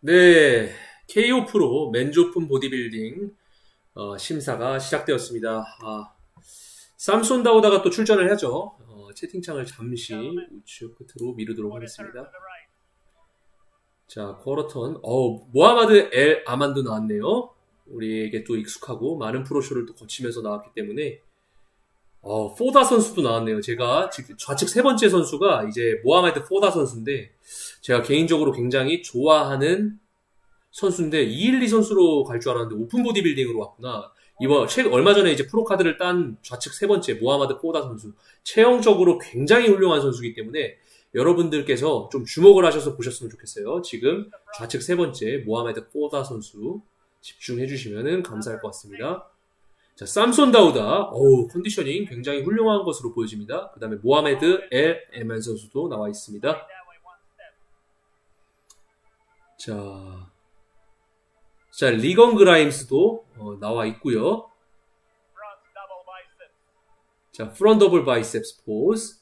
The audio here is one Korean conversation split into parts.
네, KO 프로 맨조픈 보디빌딩 어, 심사가 시작되었습니다. 아, 삼손 다우다가 또 출전을 하죠. 어, 채팅창을 잠시 우측 끝으로 미루도록 하겠습니다. 자, 쿼러턴. 어, 모하마드 엘 아만도 나왔네요. 우리에게 또 익숙하고 많은 프로쇼를 또 거치면서 나왔기 때문에 어, 포다 선수도 나왔네요. 제가 좌측 세 번째 선수가 이제 모하메드 포다 선수인데 제가 개인적으로 굉장히 좋아하는 선수인데 212 선수로 갈 줄 알았는데 오픈 보디빌딩으로 왔구나. 이번 최 얼마 전에 이제 프로 카드를 딴 좌측 세 번째 모하마드 포다 선수 체형적으로 굉장히 훌륭한 선수이기 때문에 여러분들께서 좀 주목을 하셔서 보셨으면 좋겠어요. 지금 좌측 세 번째 모하메드 포다 선수 집중해 주시면 감사할 것 같습니다. 자, 삼손 다우다. 어우, conditioning 굉장히 훌륭한 것으로 보여집니다. 그 다음에 모하메드 엘 에맘 선수도 나와 있습니다. 자, 자 리건 그라임스도 어, 나와 있고요. 자, front double biceps 포즈.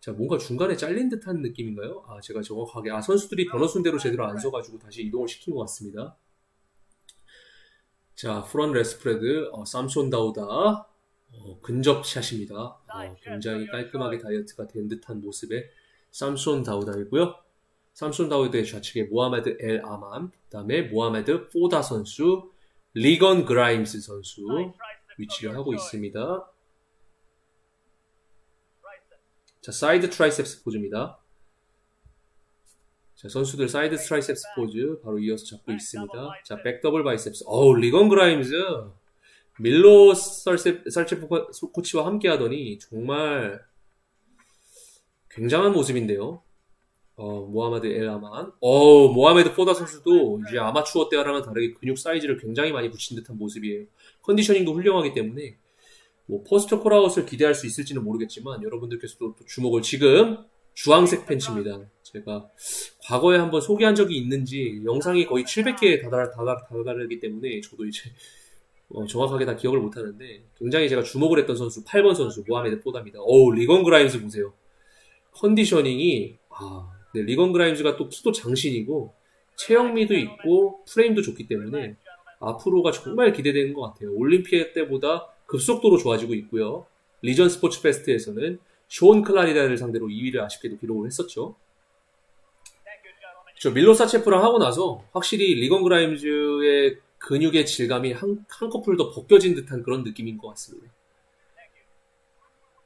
자, 뭔가 중간에 잘린 듯한 느낌인가요? 아, 제가 정확하게, 아, 선수들이 번호 순대로 제대로 안 서가지고 다시 이동을 시킨 것 같습니다. 자, front lat spread, 어, 삼손 다우다, 어, 근접샷입니다. 어, 굉장히 깔끔하게 다이어트가 된 듯한 모습의 삼손 다우다이고요. 삼손 다우다의 좌측에 모하메드 엘 에맘, 그 다음에 모하메드 포다 선수, 리건 그라임스 선수 위치를 하고 있습니다. 자, side triceps 포즈입니다. 자, 선수들 side triceps 포즈 바로 이어서 잡고 있습니다. 자, back double biceps. 어우, 리건 그라임스. 밀로스 사르체프 코치와 함께 하더니 정말 굉장한 모습인데요. 어, 모하메드 엘 에맘. 어, 모하메드 포다 선수도 이제 아마추어 때와는 다르게 근육 사이즈를 굉장히 많이 붙인 듯한 모습이에요. conditioning도 훌륭하기 때문에 뭐 first callout을 기대할 수 있을지는 모르겠지만 여러분들께서도 주목을 지금 주황색 팬츠입니다. 제가 과거에 한번 소개한 적이 있는지 영상이 거의 700개에 다달, 다달, 다다르기 때문에 저도 이제 어, 정확하게 다 기억을 못하는데 굉장히 제가 주목을 했던 선수 8번 선수 모하메드 포다입니다. 어우 리건 그라임스 보세요. conditioning이 아, 네, 리건 그라임스가 또 키도 장신이고 체형미도 있고 프레임도 좋기 때문에 앞으로가 정말 기대되는 것 같아요. 올림피아 때보다 급속도로 좋아지고 있고요. Legion Sports Fest에서는 숀 클라리다를 상대로 2위를 아쉽게도 기록을 했었죠. 저 밀로스 사르체프랑 하고 나서 확실히 리건 그라임스의 근육의 질감이 한, 한꺼풀 더 벗겨진 듯한 그런 느낌인 것 같습니다.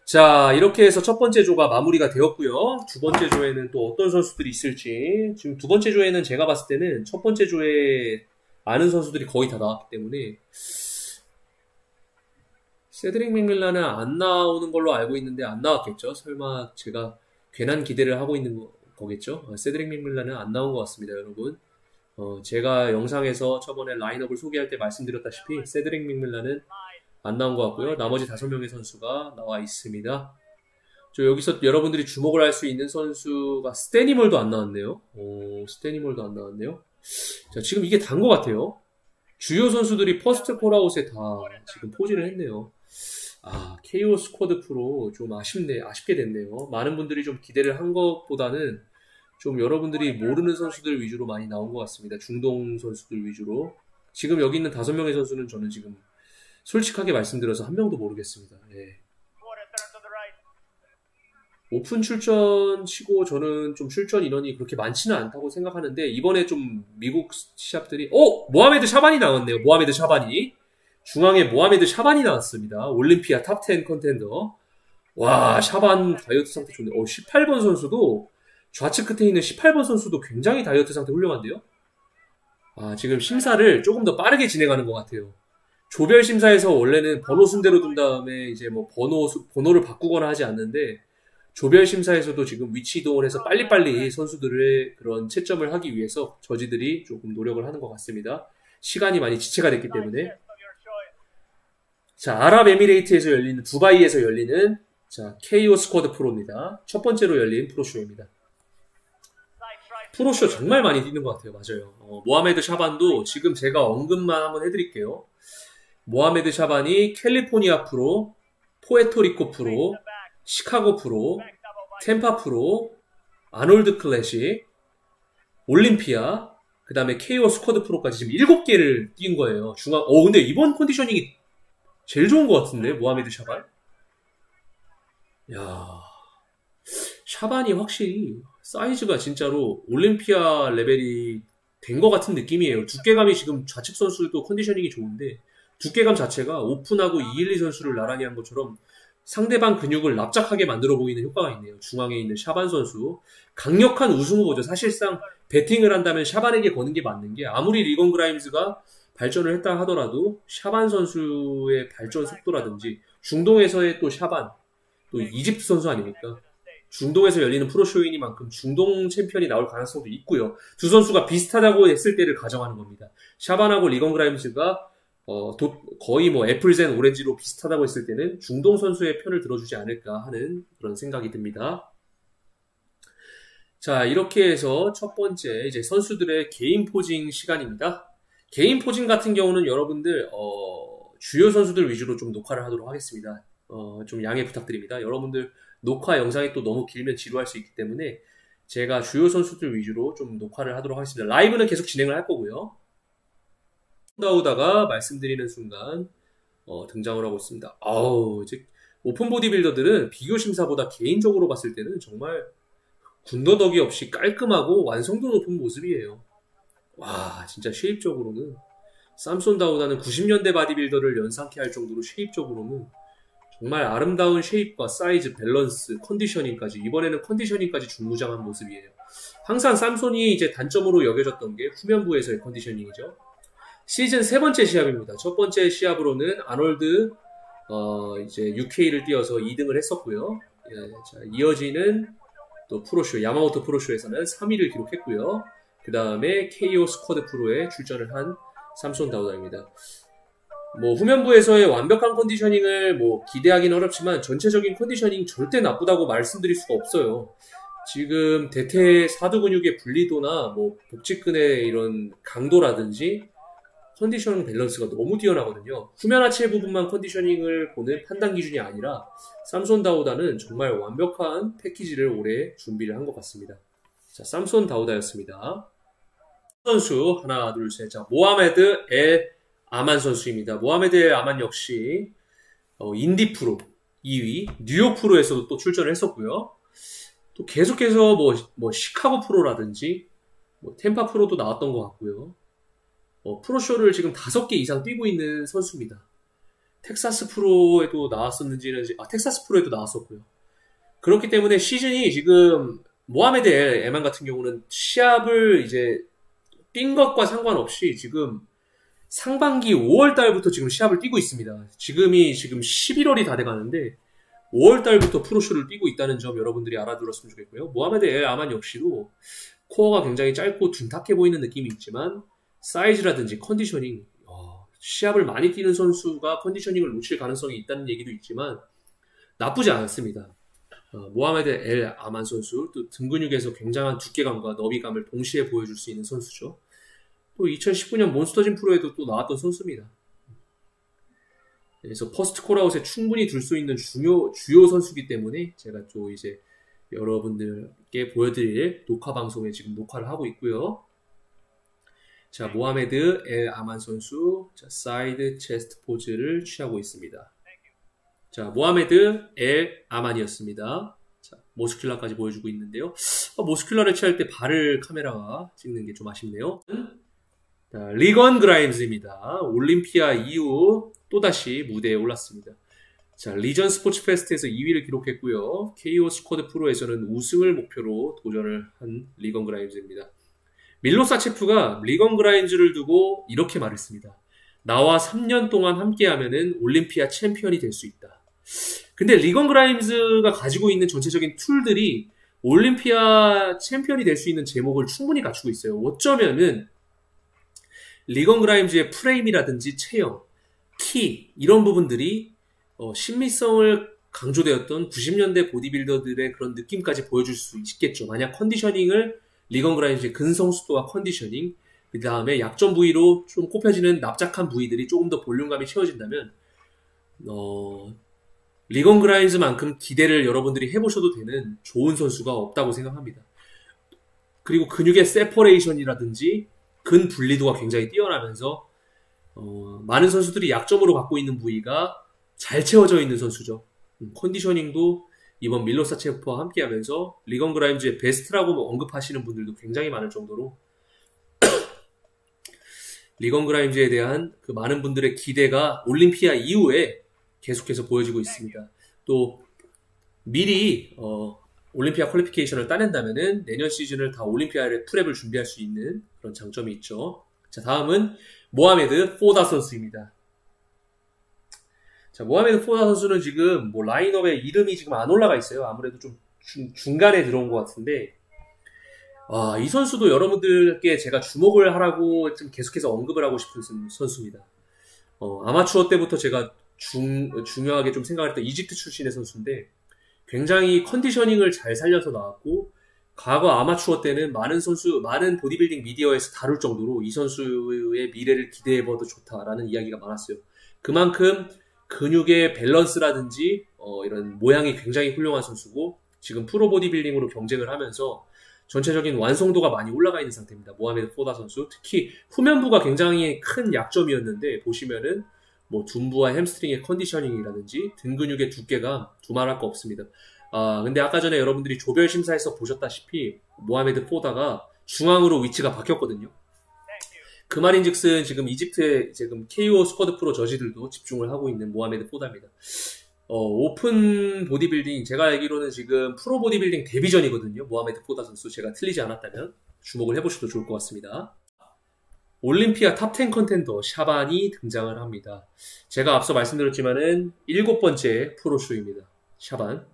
자, 이렇게 해서 첫 번째 조가 마무리가 되었고요. 두 번째 조에는 또 어떤 선수들이 있을지. 지금 두 번째 조에는 제가 봤을 때는 첫 번째 조에 아는 선수들이 거의 다 나왔기 때문에 세드릭 맥밀란은 안 나오는 걸로 알고 있는데 안 나왔겠죠. 설마 제가 괜한 기대를 하고 있는 거, 겠죠 어, 세드릭 맥밀란은 안 나온 것 같습니다, 여러분. 어, 제가 영상에서 저번에 라인업을 소개할 때 말씀드렸다시피 세드릭 맥밀란은 안 나온 것 같고요. 나머지 다섯 명의 선수가 나와 있습니다. 저 여기서 여러분들이 주목을 할 수 있는 선수가 스테니몰도 안 나왔네요. 오, 스테니몰도 안 나왔네요. 자, 지금 이게 다인 것 같아요. 주요 선수들이 first callout에 다 지금 포진을 했네요. 아, KO 스쿼드 프로 좀 아쉽네, 아쉽게 됐네요. 많은 분들이 좀 기대를 한 것보다는 좀 여러분들이 모르는 선수들 위주로 많이 나온 것 같습니다. 중동 선수들 위주로. 지금 여기 있는 다섯 명의 선수는 저는 지금 솔직하게 말씀드려서 한 명도 모르겠습니다. 예. 오픈 출전 치고 저는 좀 출전 인원이 그렇게 많지는 않다고 생각하는데 이번에 좀 미국 시합들이 어 모하메드 샤반이 나왔네요. 모하메드 샤반이 중앙에 모하메드 샤반이 나왔습니다. 올림피아 top 10 contender. 와, 샤반 다이어트 상태 좋네. 어, 18번 선수도 좌측 끝에 있는 18번 선수도 굉장히 다이어트 상태 훌륭한데요. 아, 지금 심사를 조금 더 빠르게 진행하는 것 같아요. 조별 심사에서 원래는 번호 순대로 둔 다음에 이제 뭐 번호 번호를 바꾸거나 하지 않는데 조별 심사에서도 지금 위치 이동을 해서 빨리빨리 선수들의 그런 채점을 하기 위해서 저지들이 조금 노력을 하는 것 같습니다. 시간이 많이 지체가 됐기 때문에 자, 아랍에미레이트에서 열리는, 두바이에서 열리는, 자, KO 스쿼드 프로입니다. 첫 번째로 열린 프로쇼입니다. 프로쇼 정말 많이 뛰는 것 같아요. 맞아요. 어, 모하메드 샤반도 지금 제가 언급만 한번 해드릴게요. 모하메드 샤반이 캘리포니아 프로, 푸에르토리코 프로, 시카고 프로, 템파 프로, 아놀드 클래식, 올림피아, 그 다음에 KO 스쿼드 프로까지 지금 7개를 뛴 거예요. 중앙, 어, 근데 이번 conditioning이 제일 좋은 것 같은데, 모하메드 샤반? 야 샤반이 확실히 사이즈가 진짜로 올림피아 레벨이 된 것 같은 느낌이에요. 두께감이 지금 좌측 선수도 컨디셔닝이 좋은데, 두께감 자체가 오픈하고 212 선수를 나란히 한 것처럼 상대방 근육을 납작하게 만들어 보이는 효과가 있네요. 중앙에 있는 샤반 선수. 강력한 우승 후보죠. 사실상 배팅을 한다면 샤반에게 거는 게 맞는 게 아무리 리건 그라임즈가 발전을 했다 하더라도 샤반 선수의 발전 속도라든지 중동에서의 또 샤반 또 이집트 선수 아닙니까? 중동에서 열리는 프로쇼이니만큼 중동 챔피언이 나올 가능성도 있고요. 두 선수가 비슷하다고 했을 때를 가정하는 겁니다. 샤반하고 리건 그라임즈가 어, 도, 거의 뭐 apples and orange로 비슷하다고 했을 때는 중동 선수의 편을 들어주지 않을까 하는 그런 생각이 듭니다. 자, 이렇게 해서 첫 번째 이제 선수들의 개인 posing 시간입니다. 개인 posing 같은 경우는 여러분들 어, 주요 선수들 위주로 좀 녹화를 하도록 하겠습니다. 어, 좀 양해 부탁드립니다. 여러분들 녹화 영상이 또 너무 길면 지루할 수 있기 때문에 제가 주요 선수들 위주로 좀 녹화를 하도록 하겠습니다. 라이브는 계속 진행을 할 거고요. 나오다가 말씀드리는 순간 어, 등장을 하고 있습니다. 아우 이제 오픈 보디빌더들은 비교 심사보다 개인적으로 봤을 때는 정말 군더더기 없이 깔끔하고 완성도 높은 모습이에요. 와 진짜 shape적으로는 삼손 다우다는 90년대 바디빌더를 연상케 할 정도로 shape적으로는 정말 아름다운 shape과 사이즈, 밸런스, conditioning까지 이번에는 conditioning까지 중무장한 모습이에요. 항상 삼손이 이제 단점으로 여겨졌던 게 후면부에서의 conditioning이죠. 시즌 세 번째 시합입니다. 첫 번째 시합으로는 아놀드 어, 이제 UK를 뛰어서 2등을 했었고요. 예, 자, 이어지는 또 프로쇼 야마모토 프로쇼에서는 3위를 기록했고요. 그 다음에 KO 스쿼드 프로에 출전을 한 삼손 다우다입니다. 뭐 후면부에서의 완벽한 컨디셔닝을 뭐 기대하기는 어렵지만 전체적인 컨디셔닝 절대 나쁘다고 말씀드릴 수가 없어요. 지금 대퇴 사두 근육의 분리도나 뭐 복직근의 이런 강도라든지 컨디션 밸런스가 너무 뛰어나거든요. 후면 하체 부분만 컨디셔닝을 보는 판단 기준이 아니라 삼손 다우다는 정말 완벽한 패키지를 올해 준비를 한 것 같습니다. 자, 삼손 다우다였습니다. 선수 하나 둘 셋. 자, 모하메드 엘 아만 선수입니다. 모하메드 엘 아만 역시 어, 인디 프로 2위, 뉴욕 프로에서도 또 출전을 했었고요. 또 계속해서 뭐, 뭐 시카고 프로라든지 뭐 템파 프로도 나왔던 것 같고요. 어, 프로쇼를 지금 다섯 개 이상 뛰고 있는 선수입니다. 텍사스 프로에도 나왔었는지는 아 텍사스 프로에도 나왔었고요. 그렇기 때문에 시즌이 지금 모하메드 엘 아만 같은 경우는 시합을 이제 뛴 것과 상관없이 지금 상반기 5월 달부터 지금 시합을 뛰고 있습니다. 지금이 지금 11월이 다 돼가는데 5월 달부터 프로쇼를 뛰고 있다는 점 여러분들이 알아들었으면 좋겠고요. 모하메드 엘 아만 역시도 코어가 굉장히 짧고 둔탁해 보이는 느낌이 있지만 사이즈라든지 conditioning, 어, 시합을 많이 뛰는 선수가 conditioning을 놓칠 가능성이 있다는 얘기도 있지만 나쁘지 않습니다. 어, 모하메드 엘 아만 선수 또 등 근육에서 굉장한 두께감과 너비감을 동시에 보여줄 수 있는 선수죠. 또 2019년 몬스터짐 프로에도 또 나왔던 선수입니다. 그래서 first callout에 충분히 들 수 있는 중요 주요 선수기 때문에 제가 또 이제 여러분들께 보여드릴 녹화 방송에 지금 녹화를 하고 있고요. 자, 모하메드 엘 아만 선수 자, side chest 포즈를 취하고 있습니다. 자, 모하메드 엘 아만이었습니다. 자, most muscular까지 보여주고 있는데요. 어, 모스큘라를 취할 때 발을 카메라가 찍는 게 좀 아쉽네요. 자, 리건 그라임즈입니다. 올림피아 이후 또다시 무대에 올랐습니다. 자, 리전 스포츠 페스트에서 2위를 기록했고요. KO 스쿼드 프로에서는 우승을 목표로 도전을 한 리건 그라임즈입니다. 밀로스 사체프가 리건 그라임즈를 두고 이렇게 말했습니다. 나와 3년 동안 함께하면은 올림피아 챔피언이 될 수 있다. 근데 리건 그라임즈가 가지고 있는 전체적인 tool들이 올림피아 챔피언이 될 수 있는 재목을 충분히 갖추고 있어요. 어쩌면은 리건 그라임즈의 프레임이라든지 체형, 키 이런 부분들이 어, 심미성을 강조되었던 90년대 보디빌더들의 그런 느낌까지 보여줄 수 있겠죠. 만약 conditioning을 리건 그라임즈의 근성숙도와 conditioning, 그 다음에 약점 부위로 좀 꼽혀지는 납작한 부위들이 조금 더 볼륨감이 채워진다면, 어, 리건 그라임즈만큼 기대를 여러분들이 해보셔도 되는 좋은 선수가 없다고 생각합니다. 그리고 근육의 separation이라든지 근 분리도가 굉장히 뛰어나면서 어, 많은 선수들이 약점으로 갖고 있는 부위가 잘 채워져 있는 선수죠. 음, conditioning도 이번 밀로스 사체프와 함께하면서 리건 그라임즈의 베스트라고 언급하시는 분들도 굉장히 많을 정도로 리건 그라임즈에 대한 그 많은 분들의 기대가 올림피아 이후에 계속해서 보여지고 있습니다. 또 미리 어, 올림피아 qualification을 따낸다면은 내년 시즌을 다 올림피아를 prep을 준비할 수 있는 그런 장점이 있죠. 자, 다음은 모하메드 포다 선수입니다. 자, 모하메드 포다 선수는 지금 뭐 라인업에 이름이 지금 안 올라가 있어요. 아무래도 좀 중, 간에 들어온 것 같은데, 아, 이 선수도 여러분들께 제가 주목을 하라고 좀 계속해서 언급을 하고 싶은 선수입니다. 어, 아마추어 때부터 제가 중, 중요하게 좀 생각을 했던 이집트 출신의 선수인데, 굉장히 컨디셔닝을 잘 살려서 나왔고 과거 아마추어 때는 많은 선수, 많은 보디빌딩 미디어에서 다룰 정도로 이 선수의 미래를 기대해봐도 좋다라는 이야기가 많았어요. 그만큼 근육의 밸런스라든지 어, 이런 모양이 굉장히 훌륭한 선수고 지금 프로 보디빌딩으로 경쟁을 하면서 전체적인 완성도가 많이 올라가 있는 상태입니다. 모하메드 포다 선수 특히 후면부가 굉장히 큰 약점이었는데 보시면은 뭐 둔부와 햄스트링의 conditioning이라든지 등 근육의 두께가 두말할 거 없습니다. 아 근데 아까 전에 여러분들이 조별 심사에서 보셨다시피 모하메드 포다가 중앙으로 위치가 바뀌었거든요. 그 말인즉슨 지금 이집트의 지금 KO 스쿼드 프로 judge들도 집중을 하고 있는 모하메드 포다입니다. 어, 오픈 보디빌딩 제가 알기로는 지금 프로 보디빌딩 데뷔전이거든요. 모하메드 포다 선수 제가 틀리지 않았다면 주목을 해보셔도 좋을 것 같습니다. 올림피아 top 10 contender 샤반이 등장을 합니다. 제가 앞서 말씀드렸지만은 일곱 번째 프로쇼입니다. 샤반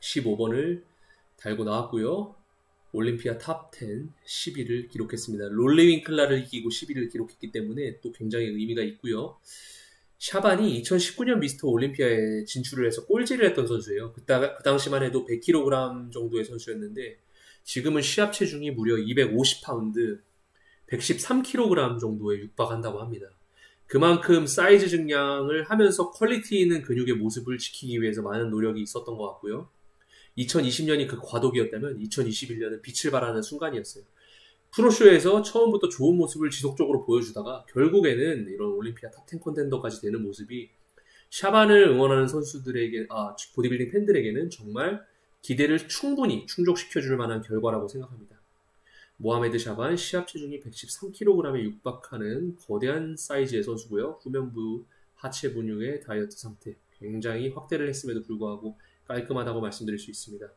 15번을 달고 나왔고요. 올림피아 top 10 10위를 기록했습니다. 롤리 윙클라를 이기고 10위를 기록했기 때문에 또 굉장히 의미가 있고요. 샤반이 2019년 미스터 올림피아에 진출을 해서 꼴찌를 했던 선수예요. 그, 그 당시만 해도 100kg 정도의 선수였는데 지금은 시합 체중이 무려 250파운드 113kg 정도에 육박한다고 합니다. 그만큼 사이즈 증량을 하면서 quality 있는 근육의 모습을 지키기 위해서 많은 노력이 있었던 것 같고요. 2020년이 그 과도기였다면 2021년은 빛을 발하는 순간이었어요. 프로쇼에서 처음부터 좋은 모습을 지속적으로 보여주다가 결국에는 이런 올림피아 top 10 contender까지 되는 모습이 샤반을 응원하는 선수들에게, 아, 보디빌딩 팬들에게는 정말 기대를 충분히 충족시켜줄 만한 결과라고 생각합니다. 모하메드 샤반 시합 체중이 113kg에 육박하는 거대한 사이즈의 선수고요. 후면부 하체 근육의 다이어트 상태 굉장히 확대를 했음에도 불구하고 깔끔하다고 말씀드릴 수 있습니다.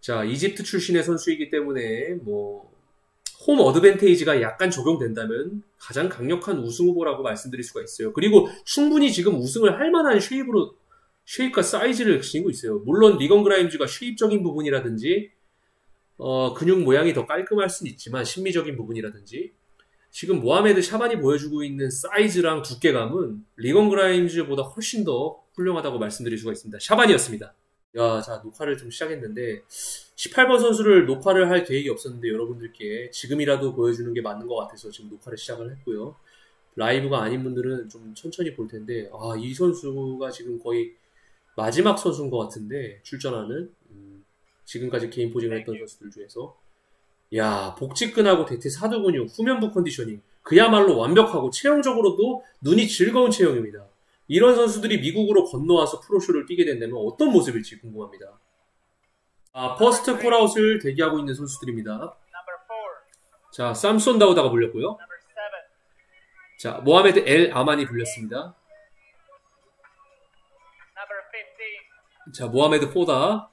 자, 이집트 출신의 선수이기 때문에 뭐 home advantage가 약간 적용된다면 가장 강력한 우승 후보라고 말씀드릴 수가 있어요. 그리고 충분히 지금 우승을 할 만한 shape으로 shape과 사이즈를 지니고 있어요. 물론 리건 그라임즈가 shape적인 부분이라든지 어, 근육 모양이 더 깔끔할 수는 있지만 심미적인 부분이라든지 지금 모하메드 샤반이 보여주고 있는 사이즈랑 두께감은 리건 그라임즈보다 훨씬 더 훌륭하다고 말씀드릴 수가 있습니다. 샤반이었습니다. 야, 자, 녹화를 좀 시작했는데, 18번 선수를 녹화를 할 계획이 없었는데, 여러분들께 지금이라도 보여주는 게 맞는 것 같아서 지금 녹화를 시작을 했고요. 라이브가 아닌 분들은 좀 천천히 볼 텐데, 아, 이 선수가 지금 거의 마지막 선수인 것 같은데, 출전하는. 지금까지 개인 포징을 했던 선수들 중에서 야 복직근하고 대퇴 사두 근육 후면부 컨디셔닝 그야말로 완벽하고 체형적으로도 눈이 즐거운 체형입니다. 이런 선수들이 미국으로 건너와서 프로쇼를 뛰게 된다면 어떤 모습일지 궁금합니다. 아, first callout을 대기하고 있는 선수들입니다. 자, 쌈손 다우다가 불렸고요. 자, 모하메드 엘 아만이 불렸습니다. 자, 모하메드 포다.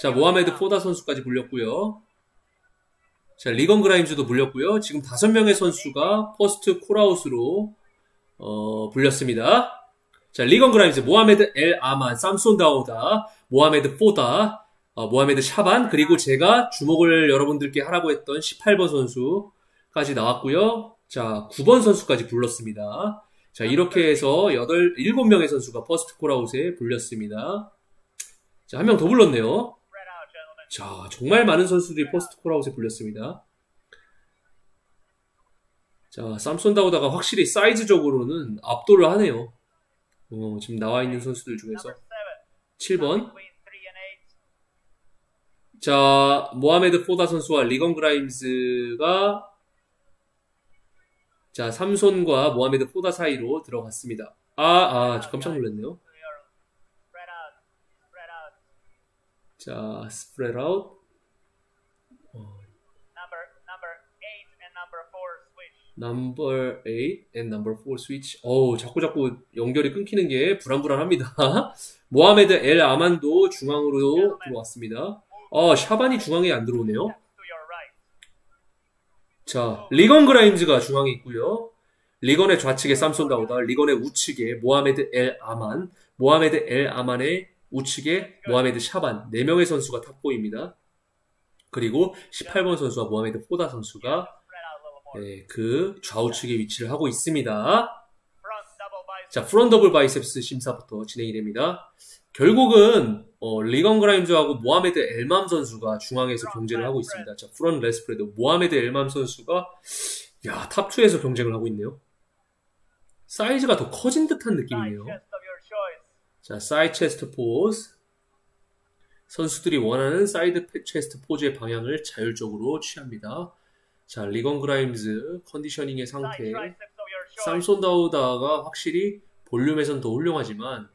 자, 모하메드 포다 선수까지 불렸고요. 자, 리건 그라임즈도 불렸고요. 지금 다섯 명의 선수가 first callout으로 어, 불렸습니다. 자, 리건 그라임즈, 모하메드 엘 아만, 삼손 다우다, 모하메드 포다, 어, 모하메드 샤반, 그리고 제가 주목을 여러분들께 하라고 했던 18번 선수까지 나왔고요. 자, 9번 선수까지 불렀습니다. 자, 이렇게 해서 8, 7명의 선수가 first callout에 불렸습니다. 자, 한 명 더 불렀네요. 자, 정말 많은 선수들이 first callout에 불렸습니다. 자, 쌈손 다우다가 확실히 사이즈적으로는 압도를 하네요. 어, 지금 나와 있는 선수들 중에서 7번 자, 모하메드 포다 선수와 리건 그라임스가 자, 삼손과 모하메드 포다 사이로 들어갔습니다. 아, 아, 깜짝 놀랐네요. Spread out. Spread out. 자, spread out. Number number eight and number four switch. number 8 and number 4 switch. 어우, 자꾸 자꾸 연결이 끊기는 게 불안불안합니다. 모하메드 엘 아만도 중앙으로 들어왔습니다. 아, 샤반이 중앙에 안 들어오네요. 자, 리건 그라임즈가 중앙에 있고요. 리건의 좌측에 삼손 다우다, 리건의 우측에 모하메드 엘 아만, 모하메드 엘 아만의 우측에 모하메드 샤반, 4명의 선수가 top 4입니다. 그리고 18번 선수와 모하메드 포다 선수가. 네, 그 좌우측에 위치를 하고 있습니다. 자, front double biceps 심사부터 진행이 됩니다. 결국은 어, 리건 그라임즈하고 모하메드 엘맘 선수가 중앙에서 경쟁을 하고 있습니다. 자, front lat spread 모하메드 엘맘 선수가 야, top 2에서 경쟁을 하고 있네요. 사이즈가 더 커진 듯한 느낌이네요. 자, side chest 포즈. 선수들이 원하는 사이드 페- chest 포즈의 방향을 자율적으로 취합니다. 자, 리건 그라임즈 conditioning의 상태. 삼손 다우다가 확실히 볼륨에선 더 훌륭하지만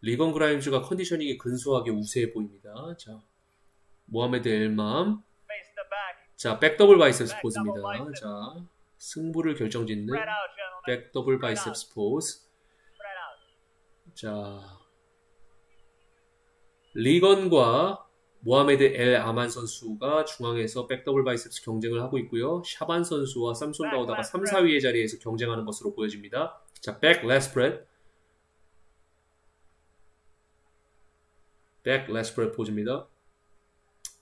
리건 그라임즈가 conditioning이 근소하게 우세해 보입니다. 자, 모하메드 엘맘. 자, back double biceps 포즈입니다. 자, 승부를 결정짓는. back double biceps 포즈. 자, 리건과 모하메드 엘 아만 선수가 중앙에서 back double biceps 경쟁을 하고 있고요. 샤반 선수와 삼손 다우다가 3, 4위의 자리에서 경쟁하는 것으로 보여집니다. 자, back lat spread. back lat spread 포즈입니다.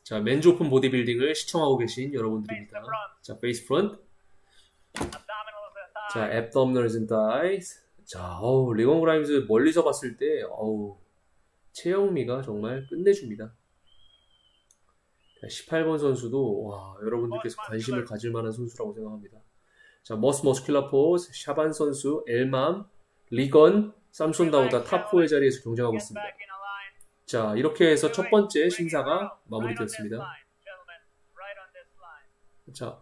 자, men's open 보디빌딩을 시청하고 계신 여러분들입니다. 자, face thighs. 자, abdominals and thighs. 자, 어우, 리건 그라임즈 멀리서 봤을 때, 어우, 체형미가 정말 끝내줍니다. 자, 18번 선수도, 와, 여러분들께서 관심을 가질 만한 선수라고 생각합니다. 자, mus- muscular 포즈, 샤반 선수, 엘맘, 리건, 삼손 다우다 탑4의 자리에서 경쟁하고 있습니다. 자, 이렇게 해서 첫 번째 심사가 마무리되었습니다. 자,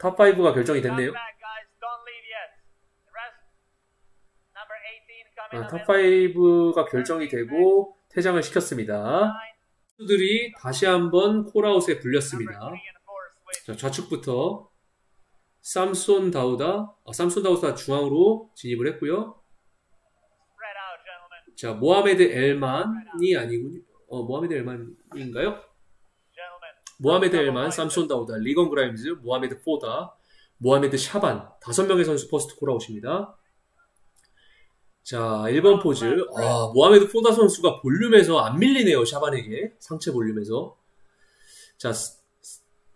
탑5가 결정이 됐네요. back, guys. Don't leave yet. The rest. Number 18 come in 아, the middle. top 5가 결정이 되고 퇴장을 시켰습니다. 선수들이 다시 한번 callout에 불렸습니다. 3 and 4 switch. 자, 좌측부터 삼손 다우다, 아, 삼손 다우다 중앙으로 진입을 했고요. 자, 모하메드 엘만이 아니군요. 어, 모하메드 엘만인가요? 모하메드 엘만, 삼손 다우다, 리건 그라임즈, 모하메드 포다, 모하메드 샤반 다섯 명의 선수 퍼스트 callout입니다. 자, 1번 포즈. 아, 모하메드 포다 선수가 볼륨에서 안 밀리네요, 샤반에게. 상체 볼륨에서. 자,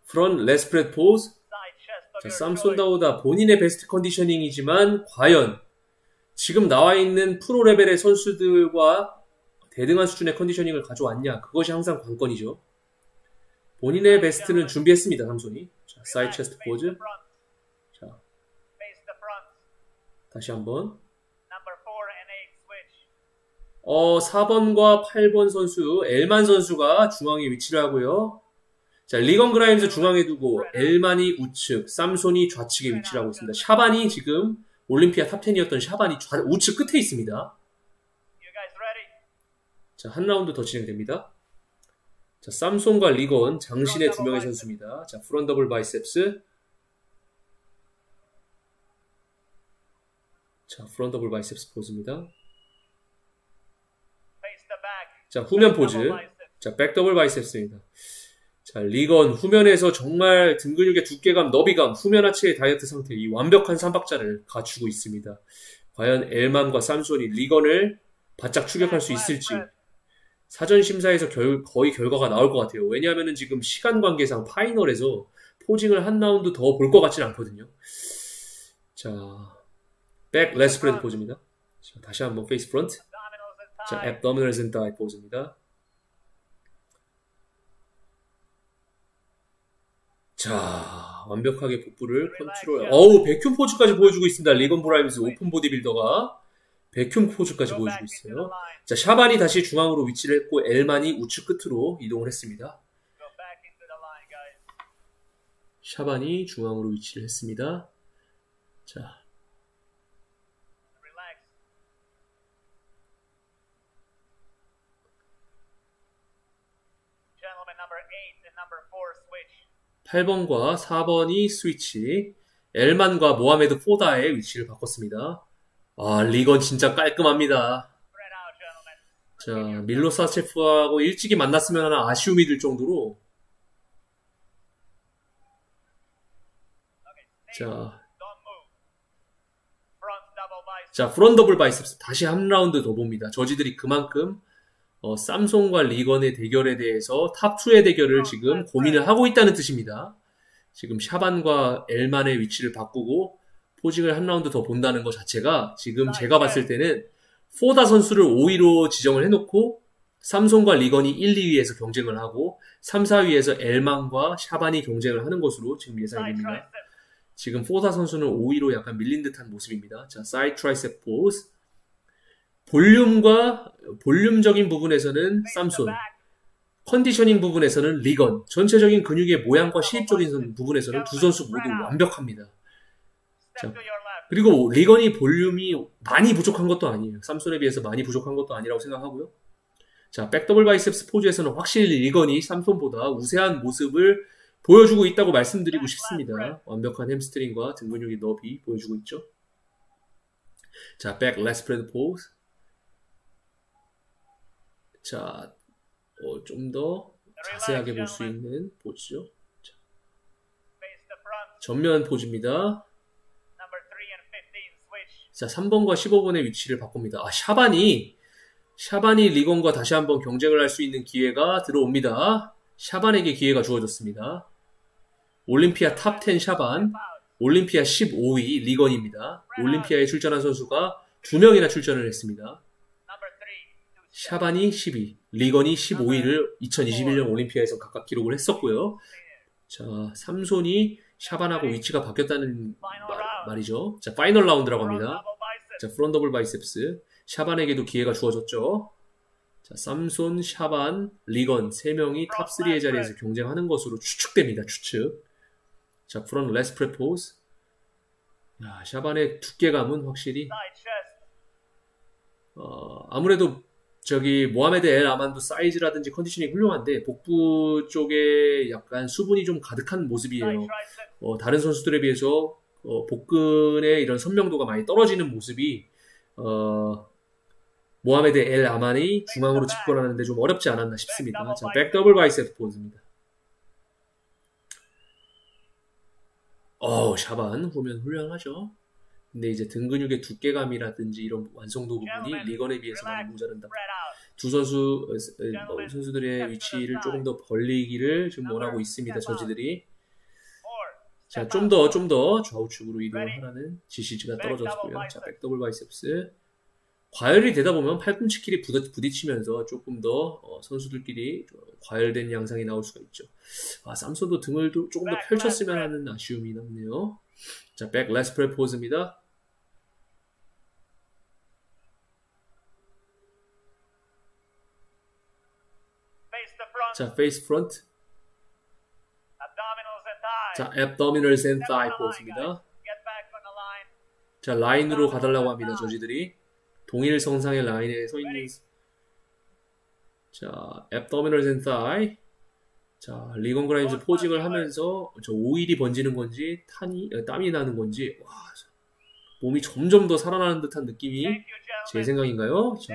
front lat spread 포즈. 자, your 삼손 choice. 다우다 본인의 베스트 conditioning이지만 과연 지금 나와 있는 프로 레벨의 선수들과 대등한 수준의 conditioning을 가져왔냐? 그것이 항상 관건이죠. 본인의 베스트는 준비했습니다, 삼손이. 자, Relax, chest 포즈. 자. 다시 한번. Number 4 and 8 switch. 어, 4번과 8번 선수, 엘만 선수가 중앙에 위치를 하고요. 자, 리건 그라임즈 중앙에 두고, 엘만이 우측, 삼손이 좌측에 위치를 하고 있습니다. 샤반이 지금 올림피아 top 10이었던 샤반이 좌, 우측 끝에 있습니다. 자, 한 라운드 더 진행됩니다. 자, 삼손과 리건, 장신의 두 명의 선수입니다. 자, front double biceps. 자, front double biceps 포즈입니다. 자, 후면 포즈. 자, back double biceps입니다. 자, 리건 후면에서 정말 등 근육의 두께감, 너비감, 후면 하체의 다이어트 상태, 이 완벽한 삼박자를 갖추고 있습니다. 과연 엘만과 삼손이 리건을 바짝 추격할 수 있을지 사전 심사에서 결- 거의 결과가 나올 것 같아요. 왜냐하면은 지금 시간 관계상 final에서 posing을 한 라운드 더 볼 것 같지는 않거든요. 자, back lat spread 포즈입니다. 자, 다시 한번 face and 자, abdominals and thigh 포즈입니다. 자, 완벽하게 복부를 컨트롤. 어우, vacuum 포즈까지 보여주고 있습니다. 리건 그라임즈 오픈 보디빌더가 백큐 포즈까지 보여주고 있어요. 자, 샤반이 다시 중앙으로 위치를 했고 엘만이 우측 끝으로 이동을 했습니다. 샤반이 중앙으로 위치를 했습니다. 자, Relax. Gentlemen, number eight and number four switch. 8번과 4번이 스위치, 엘만과 모하메드 포다의 위치를 바꿨습니다. 아, 리건 진짜 깔끔합니다. 자, 밀로스 사체프하고 일찍이 만났으면 하는 아쉬움이 들 정도로. 자. 자, front double biceps 다시 한 라운드 더 봅니다. judge들이 그만큼 어, 삼손과 리건의 대결에 대해서 top 2의 대결을 지금 고민을 하고 있다는 뜻입니다. 지금 샤반과 엘만의 위치를 바꾸고 posing을 한 라운드 더 본다는 것 자체가 지금 제가 봤을 때는 포다 선수를 5위로 지정을 해놓고 삼손과 리건이 1, 2위에서 경쟁을 하고 3, 4위에서 엘만과 샤반이 경쟁을 하는 것으로 지금 예상이 됩니다. 지금 포다 선수는 5위로 약간 밀린 듯한 모습입니다. 자, side tricep 포즈. 볼륨과 볼륨적인 부분에서는 삼손. conditioning 부분에서는 리건, 전체적인 근육의 모양과 심미적인 선- 부분에서는 두 선수 모두 완벽합니다. Your left. 그리고 리건이 볼륨이 많이 부족한 것도 아니에요. 삼손에 비해서 많이 부족한 것도 아니라고 생각하고요. 자, back double biceps 포즈에서는 확실히 리건이 삼손보다 우세한 모습을 보여주고 있다고 말씀드리고 싶습니다. 완벽한 hamstring과 등 근육의 너비 보여주고 있죠. 자, back lat spread 포즈. 자, 어, 좀 더 자세하게 볼 수 있는 포즈죠. Front. 전면 포즈입니다. Number three and 15 switch. 자, 3번과 15번의 위치를 바꿉니다. 아, 샤반이, 샤반이 리건과 다시 한번 경쟁을 할 수 있는 기회가 들어옵니다. 샤반에게 기회가 주어졌습니다. 올림피아 top 10 샤반, 올림피아 15위 리건입니다. 올림피아에 출전한 선수가 두 명이나 출전을 했습니다. 샤반이 10위, 리건이 15위를 2021년 올림피아에서 각각 기록을 했었고요. 자, 삼손이 샤반하고 위치가 바뀌었다는 말, 말이죠. 자, final round라고 합니다. 자, front double biceps. 샤반에게도 기회가 주어졌죠. 자, 삼손, 샤반, 리건 세 명이 top 3의 자리에서 경쟁하는 것으로 추측됩니다. 추측. 자, front lat spread 포즈. 야, 샤반의 두께감은 확실히. 어, 아무래도 저기 모하메드 엘 아만도 사이즈라든지 컨디션이 훌륭한데 복부 쪽에 약간 수분이 좀 가득한 모습이에요. 어, 다른 선수들에 비해서 어, 복근의 이런 선명도가 많이 떨어지는 모습이 어, 모하메드 엘 아만이 중앙으로 진입하는데 좀 어렵지 않았나 싶습니다. 자, back double bicep 포즈입니다. 어, 샤반 후면 훌륭하죠. 근데 이제 등 근육의 두께감이라든지 이런 완성도 부분이 리건에 비해서 많이 out. 두 선수 어, 어, 선수들의 위치를 조금 더 벌리기를 좀 원하고 있습니다. judge들이. 자, 좀. 더, 좀 더 좌우측으로 이동을 하라는 지시가 떨어졌고요. 자, back double biceps. 과열이 되다 보면 팔꿈치끼리 부딪- 부딪히면서 조금 더 어, 선수들끼리 좀 과열된 양상이 나올 수가 있죠. 아, 삼손도 등을 도- 조금 더 펼쳤으면 하는 아쉬움이 남네요. 자, back lat spread 포즈입니다. 자, face front. 자, abdominals and thigh 포즈입니다. 자, 라인으로 가달라고 합니다. judge들이 동일 선상의 라인에 서 있는 자, abdominals and thigh. 자, 리건 그라임즈 포징을 하면서 저 오일이 번지는 건지 탄이 어, 땀이 나는 건지 와, 몸이 점점 더 살아나는 듯한 느낌이 제. 생각인가요? 자.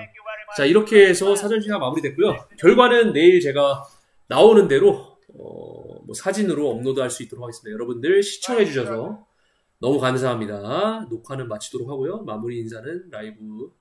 자, 이렇게 해서 사전 시간 마무리됐고요. 결과는 내일 제가 나오는 대로 어, 뭐 사진으로 업로드할 수 있도록 하겠습니다. 여러분들 시청해 주셔서 너무 감사합니다. 녹화는 마치도록 하고요. 마무리 인사는 라이브